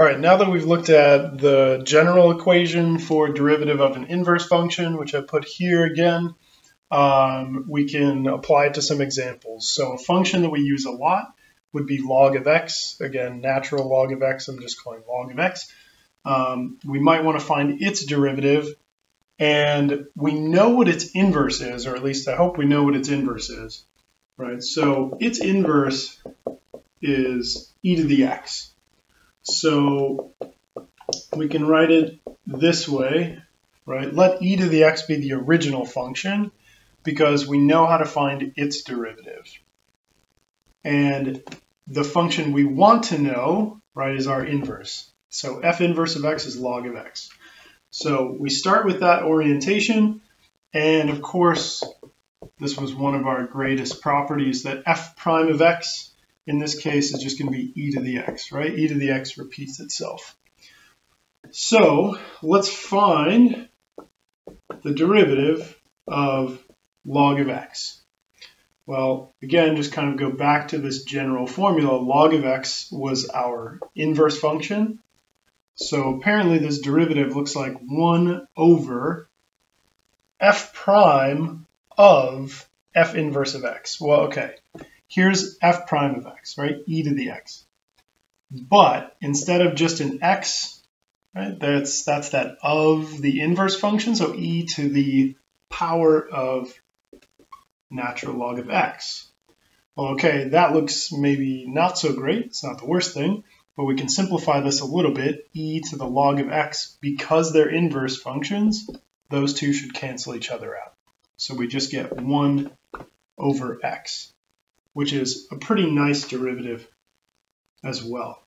All right, now that we've looked at the general equation for derivative of an inverse function, which I put here again, um, we can apply it to some examples. So a function that we use a lot would be log of x. Again, natural log of x, I'm just calling log of x. Um, we might want to find its derivative, and we know what its inverse is, or at least I hope we know what its inverse is, right? So its inverse is e to the x. So we can write it this way, right? Let e to the x be the original function because we know how to find its derivative. And the function we want to know, right, is our inverse. So f inverse of x is log of x. So we start with that orientation. And of course, this was one of our greatest properties that f prime of x in this case is just going to be e to the x, right? e to the x repeats itself. So let's find the derivative of log of x. Well, again, just kind of go back to this general formula. Log of x was our inverse function. So apparently this derivative looks like 1 over f prime of f inverse of x. Well, okay, here's f prime of x, right? e to the x. But instead of just an x, right, that's, that's that of the inverse function, so e to the power of natural log of x. Well, okay, that looks maybe not so great. It's not the worst thing, but we can simplify this a little bit. e to the log of x, because they're inverse functions, those two should cancel each other out. So we just get 1 over x which is a pretty nice derivative as well.